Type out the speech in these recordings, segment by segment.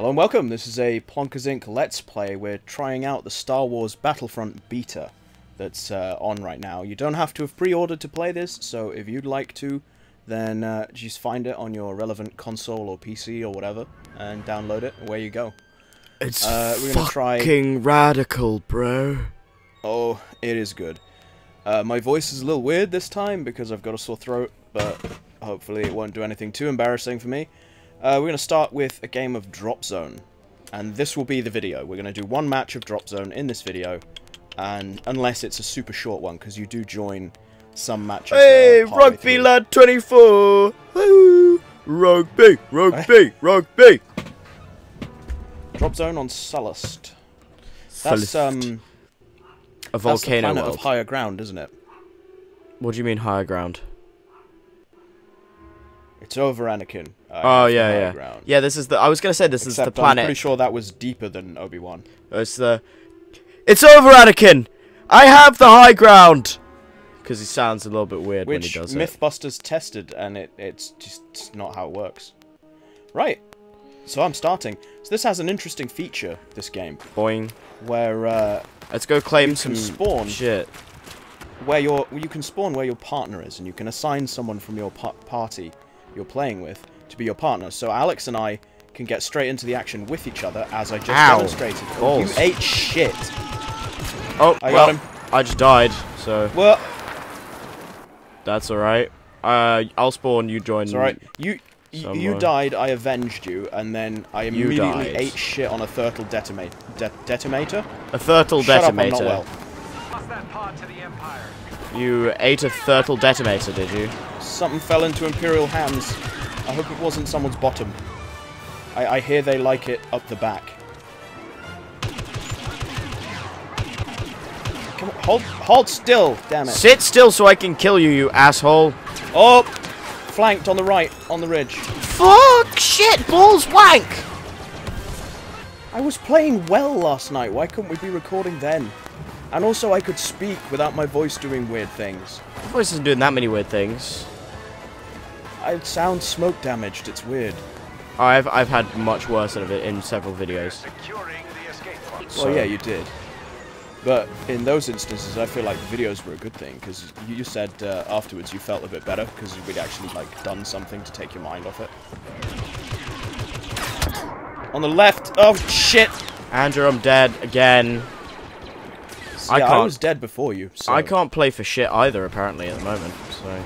Hello and welcome. This is a Plonkers Inc. Let's Play. We're trying out the Star Wars Battlefront beta that's uh, on right now. You don't have to have pre-ordered to play this, so if you'd like to, then uh, just find it on your relevant console or PC or whatever, and download it. Away you go. It's Uh, we're gonna try- fucking radical, bro. Oh, it is good. Uh, my voice is a little weird this time because I've got a sore throat, but hopefully it won't do anything too embarrassing for me. Uh, we're going to start with a game of Drop Zone, and this will be the video. We're going to do one match of Drop Zone in this video, and unless it's a super short one, because you do join some matches. Hey, rugby through. lad 24. Woo! Rugby, rugby, rugby. Drop Zone on Sullust. That's um, a that's the volcano planet world. of higher ground, isn't it? what do you mean higher ground? It's over Anakin. Uh, Oh yeah, yeah, ground. yeah. This is the. I was gonna say this is the planet. I'm pretty sure that was deeper than Obi Wan. It's the. It's over, Anakin. I have the high ground. Because he sounds a little bit weird when he Which does it. Mythbusters tested, and it, it's just it's not how it works. Right. So I'm starting. So this has an interesting feature, this game, Boing. where uh, Let's go claim some spawn. shit. where your you can spawn where your partner is, and you can assign someone from your pa party you're playing with to be your partner. So Alex and I can get straight into the action with each other, as I just Ow. demonstrated. Oh, you ate shit. Oh, I well, got him. I just died, so Well, that's alright. Uh, I'll spawn. You join. it's alright. You. y- You died, I avenged you, and then I immediately ate shit on a detonate, de detonator. A turtle Shut up, I'm detonator. not well. Lost that pod to the Empire. You ate a turtle detonator, did you? Something fell into Imperial hands. I hope it wasn't someone's bottom. I, I hear they like it up the back. Come on, hold, hold still, damn it. Sit still so I can kill you, you asshole. Oh, flanked on the right, on the ridge. Fuck, shit, balls, wank. I was playing well last night. Why couldn't we be recording then? And also, I could speak without my voice doing weird things. My voice isn't doing that many weird things. I sound smoke damaged. It's weird. I've I've had much worse of it in several videos. Securing the escape pod. So- Well, yeah, you did. But in those instances, I feel like the videos were a good thing because you you said uh, afterwards you felt a bit better because we'd actually like done something to take your mind off it. On the left. Oh shit! Andrew, I'm dead again. I yeah, I can't- was dead before you. So I can't play for shit either, apparently, at the moment. So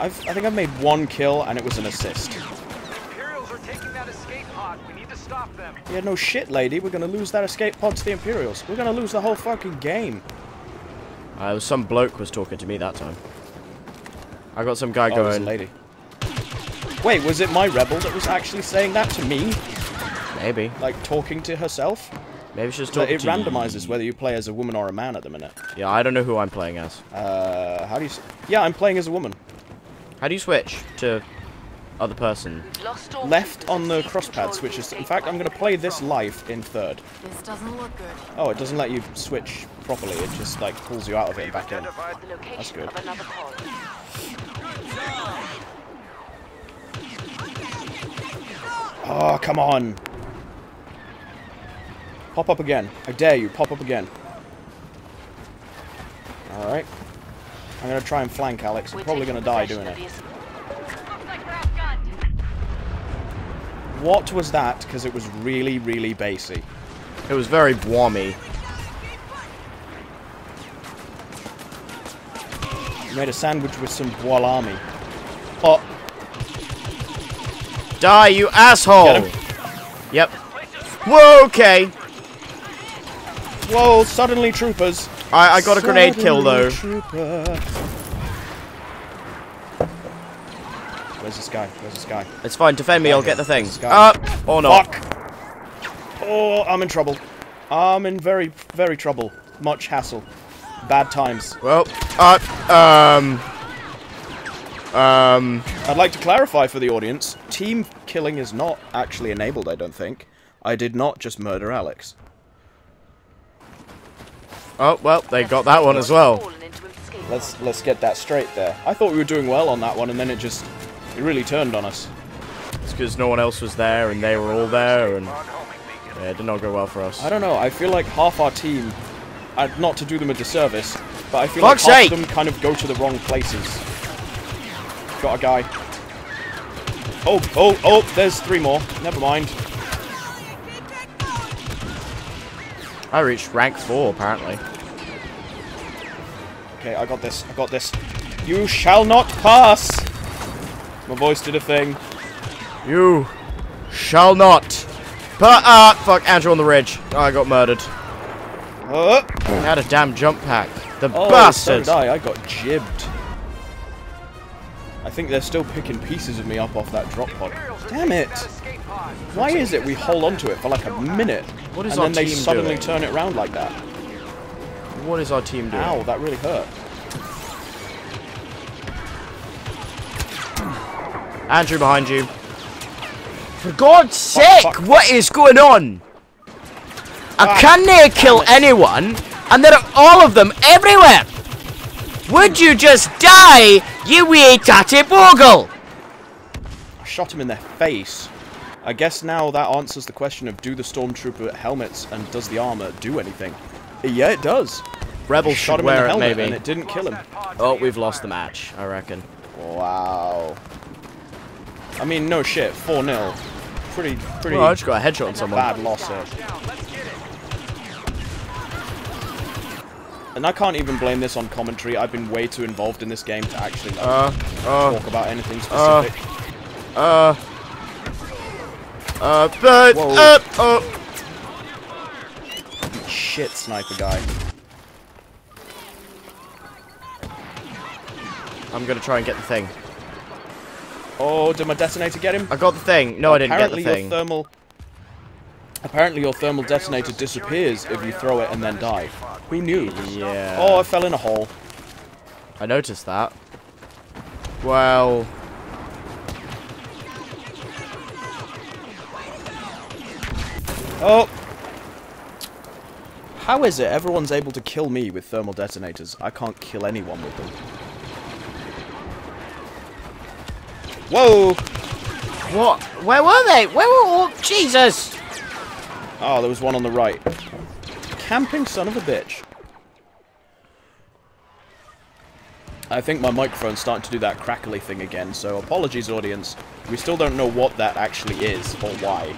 I've, I think I've made one kill and it was an assist. Imperials are taking that escape pod. We need to stop them. Yeah, no shit, lady. We're gonna lose that escape pod to the Imperials. We're gonna lose the whole fucking game. uh, some bloke was talking to me that time. I got some guy Oh, it a going. lady. Wait, was it my rebel that was actually saying that to me? Maybe, Like talking to herself? maybe she's So talking it to randomizes whether you play as a woman or a man at the minute. Yeah, I don't know who I'm playing as. Uh, how do you? S yeah, I'm playing as a woman. How do you switch to other person? Left on the crosspad switches. In fact, I'm going to play this live in third. This doesn't look good. Oh, it doesn't let you switch properly. It just like pulls you out of it and back in. Identified The location good. of another pod. Oh, come on! Pop up again. I dare you. Pop up again. All right. I'm going to try and flank Alex. I'm We're probably going to die doing it. What was that? Because it was really, really bassy. It was very whammy. Made a sandwich with some boilami. Oh, Die, you asshole! Yep. Whoa, okay. whoa! Suddenly troopers. I, I got a grenade kill though. Where's this guy? Where's this guy? It's fine, defend me, I'll get the thing. This guy. Up or not. Fuck! Oh, I'm in trouble. I'm in very, very trouble. Much hassle. Bad times. Well, uh, um, um, I'd like to clarify for the audience, team killing is not actually enabled, I don't think. I did not just murder Alex. Oh, well, they got that one as well. Fallen into an escape pod. Let's let's get that straight there. I thought we were doing well on that one, and then it just it really turned on us. It's because no one else was there and they were all there and yeah, it did not go well for us. I don't know. I feel like half our team, uh, not to do them a disservice, but I feel Fuck's like half sake! of them kind of go to the wrong places. Got a guy. Oh, oh, oh, there's three more. Never mind. I reached rank 4 apparently. Okay, I got this. I got this. You shall not pass! My voice did a thing. You shall not. But, ah, fuck, Andrew on the ridge. Oh, I got murdered. Uh, I had a damn jump pack. The oh, so bastard. did I. I got jibbed. I think they're still picking pieces of me up off that drop pod. Damn it! That escape pod. Why is it we hold on to it for like a minute, What is and our then they team suddenly doing? turn it around like that? What is our team doing? Ow, that really hurt. Andrew behind you. For God's sake, fuck, what is going on? I Ah, can't kill it. anyone, and there are all of them everywhere. Would you just die, you wee tatty bogle? I shot him in the face. I guess now that answers the question of do the stormtrooper helmets and does the armor do anything? Yeah, it does. Rebel Shot should him in the it, helmet maybe. and it didn't kill him. Oh, we've lost the match, I reckon. Wow. I mean, no shit. 4 0. Pretty, pretty Well, I just got a headshot on someone. bad loss here. Down, let's get it. And I can't even blame this on commentary. I've been way too involved in this game to actually like, Uh, uh, talk about anything uh, specific. uh, uh, but, Whoa. uh, oh. Shit, sniper guy. I'm gonna try and get the thing. Oh, did my detonator get him? I got the thing. No, I didn't get apparently the your thermal. Apparently your thermal detonator disappears if you throw it and then die. Who knew? Yeah. Oh, I fell in a hole. I noticed that. Well, Oh. How is it everyone's able to kill me with thermal detonators? I can't kill anyone with them. Whoa! what? Where were they? Where were all? Jesus! Oh, there was one on the right. Camping son of a bitch. I think my microphone's starting to do that crackly thing again, so apologies audience. We still don't know what that actually is, or why.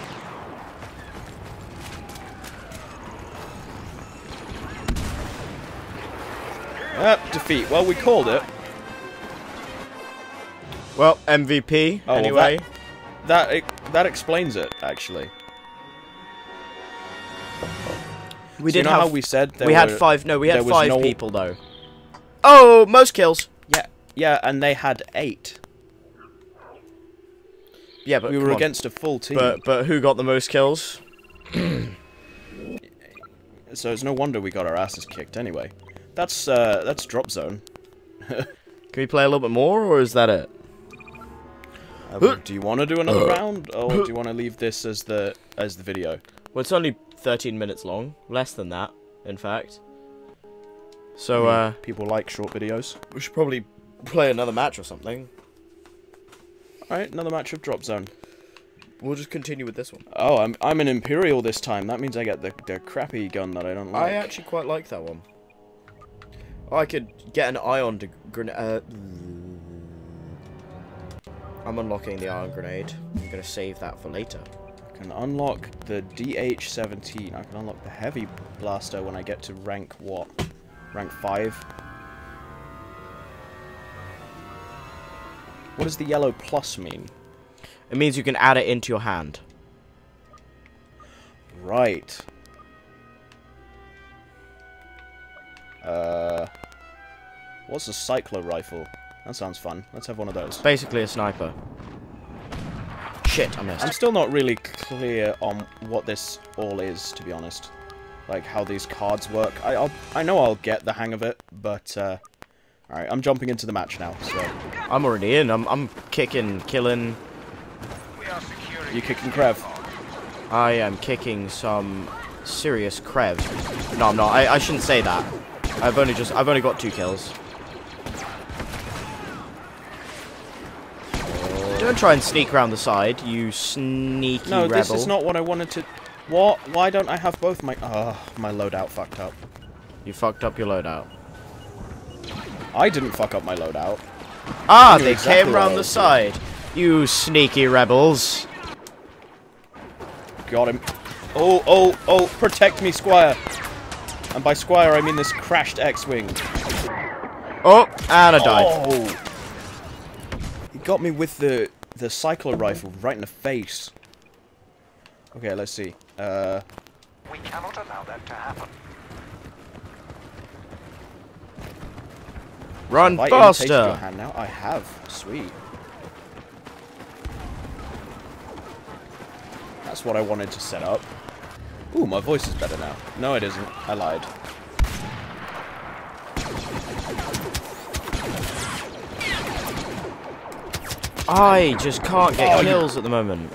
Yep, defeat. Well, we called it. Well, MVP Oh, well, anyway. That e- that explains it, actually. we So you did know have how we said we had five. No, we had five no- people though. Oh, most kills. Yeah, yeah, and they had eight. Yeah, but we were on. against a full team. But but who got the most kills? So it's no wonder we got our asses kicked anyway. That's uh that's drop zone. Can we play a little bit more, or is that it? Uh, do you want to do another round, or do you want to leave this as the as the video? Well, it's only 13 minutes long. Less than that, in fact. So I uh, people like short videos. we should probably play another match or something. All right, another match of drop zone. We'll just continue with this one. Oh, I'm I'm an imperial this time. That means I get the the crappy gun that I don't like. I actually quite like that one. I could get an ion to grenade. Uh, I'm unlocking the ion grenade. I'm gonna save that for later. I can unlock the DH-17. I can unlock the heavy blaster when I get to rank what? Rank five. What does the yellow plus mean? It means you can add it into your hand. Right. Uh, what's a cycler rifle? That sounds fun. Let's have one of those. Basically a sniper. Shit, I missed. I'm still not really clear on what this all is, to be honest. Like how these cards work. I I'll, I know I'll get the hang of it, but uh, all right, I'm jumping into the match now. So I'm already in. I'm I'm kicking, killing. You kicking Krev? I am kicking some serious crev. No, I'm not. I, I shouldn't say that. I've only just I've only got two kills. Don't try and sneak around the side, you sneaky No, rebel. this is not what I wanted to... What? Why don't I have both my... Oh, my loadout fucked up. You fucked up your loadout. I didn't fuck up my loadout. Ah, they exactly came what I round the side. You sneaky rebels. Got him. Oh, oh, oh, protect me, Squire. And by Squire, I mean this crashed X-Wing. Oh, and I died. Oh! He got me with the the cycler rifle right in the face. Okay, let's see. Uh, We cannot allow that to happen. Run have I your faster. hand now? I have. Sweet. That's what I wanted to set up. Ooh, my voice is better now. No, it isn't. I lied. I just can't get Oh, you- kills at the moment.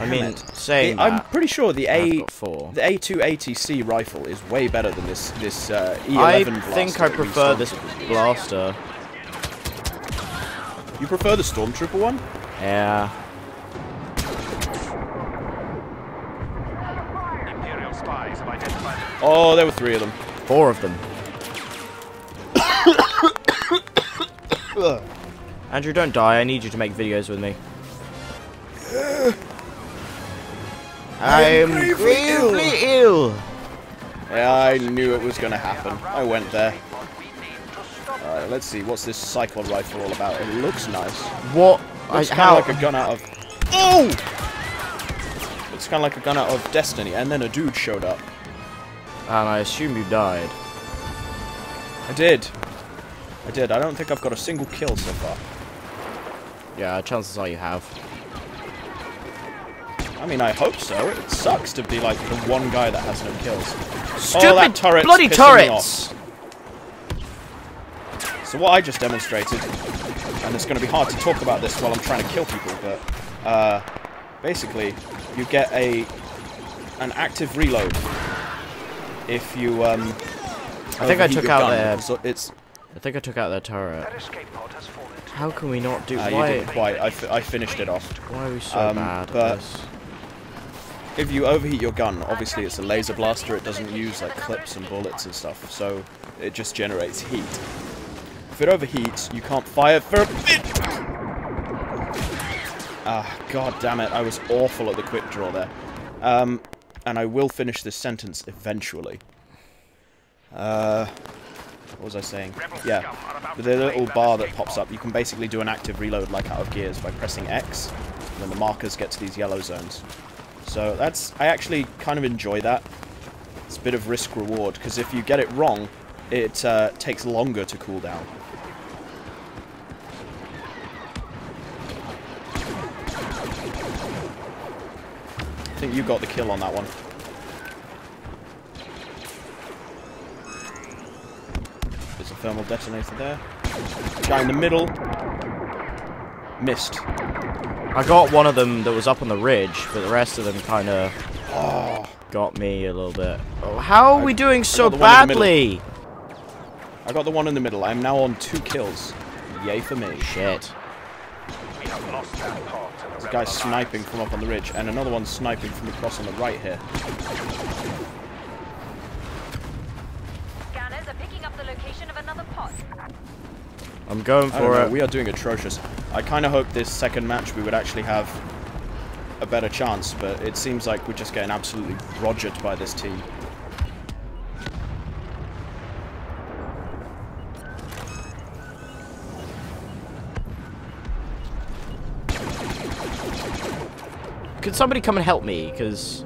I mean, it. saying I'm pretty sure the A4, the A2 ATC rifle is way better than this this uh, E11 I blaster think I prefer this blaster. You prefer the Stormtrooper one? Yeah. Imperial spies have identified the Oh, there were three of them. Four of them. Andrew, don't die. I need you to make videos with me. I'm gravely ill. Yeah, I knew it was going to happen. I went there. what we need to stop Alright, let's see. What's this cycler rifle all about? It looks nice. What? It's kind of like a gun out of... Oh! It's kind of like a gun out of Destiny, and then a dude showed up. and I assume you died. I did. I did. I don't think I've got a single kill so far. Yeah, chances are you have. I mean, I hope so. It sucks to be like the one guy that has no kills. Stupid oh, that turret's bloody turrets! So what I just demonstrated, and it's going to be hard to talk about this while I'm trying to kill people, but uh, basically, you get a an active reload if you um. I think I took out gun, their- because it's I think I took out their turret. that escape pod has fallen. How can we not do? uh, you why? didn't quite. I, I finished it off. Why are we so Um, bad but-? If you overheat your gun, obviously it's a laser blaster. It doesn't use like clips and bullets and stuff, so it just generates heat. If it overheats, you can't fire for a bit. Ah, god damn it! I was awful at the quick draw there. Um, and I will finish this sentence eventually. Uh, what was I saying? Yeah, with the little bar that pops up, you can basically do an active reload like out of Gears by pressing X, and then the markers get to these yellow zones. So that's I actually kind of enjoy that. It's a bit of risk reward because if you get it wrong, it uh, takes longer to cool down. I think you got the kill on that one. Thermal detonator there. Guy in the middle. Missed. I got one of them that was up on the ridge, but the rest of them kind of Oh, got me a little bit. Oh, how are I- we doing so got the one in the badly? I got the one in the middle. I'm now on two kills. Yay for me. Shit. We have lost that pod to the There's a guy sniping from up on the ridge, and another one sniping from across on the right here. I'm going I don't for know, it. we are doing atrocious. I kind of hoped this second match we would actually have a better chance, but it seems like we're just getting absolutely rogered by this team. Could somebody come and help me? Because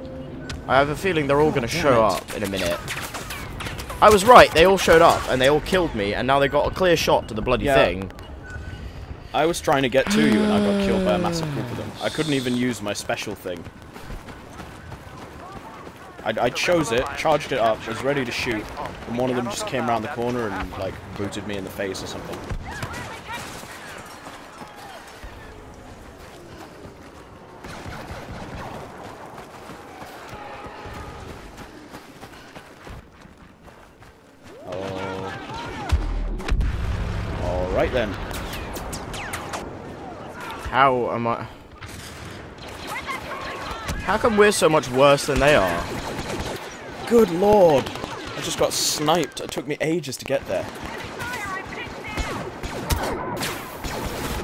I have a feeling they're all going to oh, show up in a minute. I was right. They all showed up and they all killed me, and now they got a clear shot to the bloody Yeah. thing. I was trying to get to you, and I got killed by a massive group of them. I couldn't even use my special thing. I, I chose it, charged it up, was ready to shoot, and one of them just came around the corner and, like, booted me in the face or something. How am I... How come we're so much worse than they are? Good lord! I just got sniped. It took me ages to get there.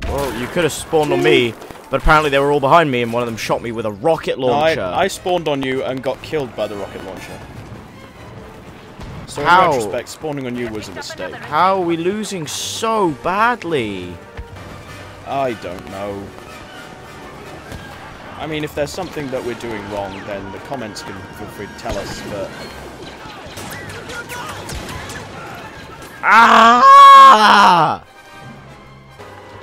Well, you could have spawned on me, but apparently they were all behind me and one of them shot me with a rocket No, launcher. I, I spawned on you and got killed by the rocket launcher. So in retrospect, spawning on you was a mistake. How are we losing so badly? I don't know. I mean, if there's something that we're doing wrong, then the comments can feel free to tell us, but... Ah!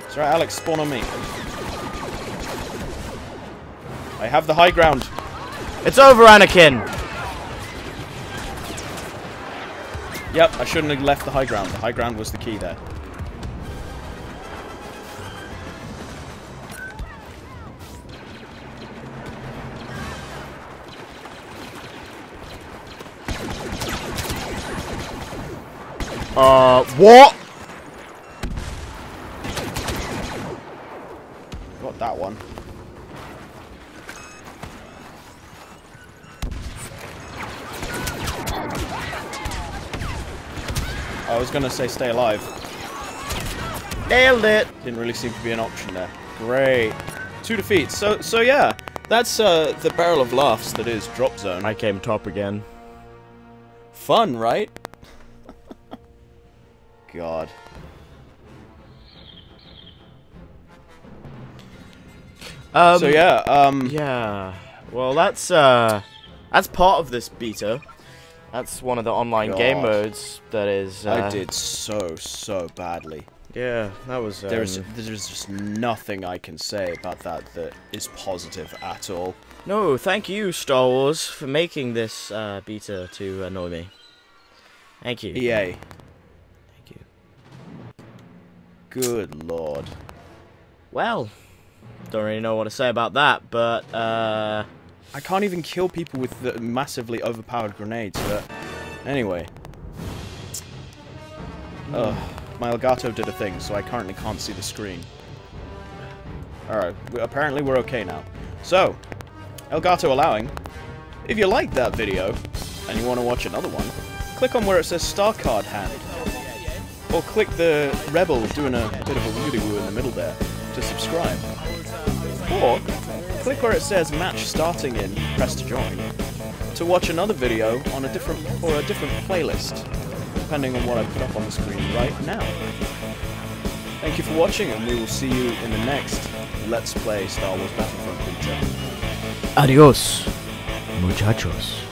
It's Alex, spawn on me. I have the high ground. It's over, Anakin! Yep, I shouldn't have left the high ground. The high ground was the key there. Uh, what? Got that one. I was gonna say stay alive. Nailed it! Didn't really seem to be an option there. Great. Two defeats. So so yeah, that's uh, the barrel of laughs that is Drop Zone. I came top again. Fun, right? God. Um, so yeah, um, Yeah. Well, that's, uh, that's part of this beta. That's one of the online game modes that is, uh, I did so so badly. Yeah, that was, um, There's there's just nothing I can say about that that is positive at all. No, thank you, Star Wars, for making this, uh, beta to annoy me. Thank you. EA. Thank you. Good lord. Well, don't really know what to say about that, but, uh... I can't even kill people with the massively overpowered grenades, but anyway. Ugh. My Elgato did a thing, so I currently can't see the screen. Alright, we- apparently we're okay now. So, Elgato allowing, if you liked that video, and you want to watch another one, click on where it says Star Card Hand. Or click the Rebel doing a bit of a woody woo in the middle there to subscribe. Or click where it says match starting in, press to join, to watch another video on a different or a different playlist, depending on what I put up on the screen right now. Thank you for watching, and we will see you in the next Let's Play Star Wars Battlefront Beta. Adios, muchachos.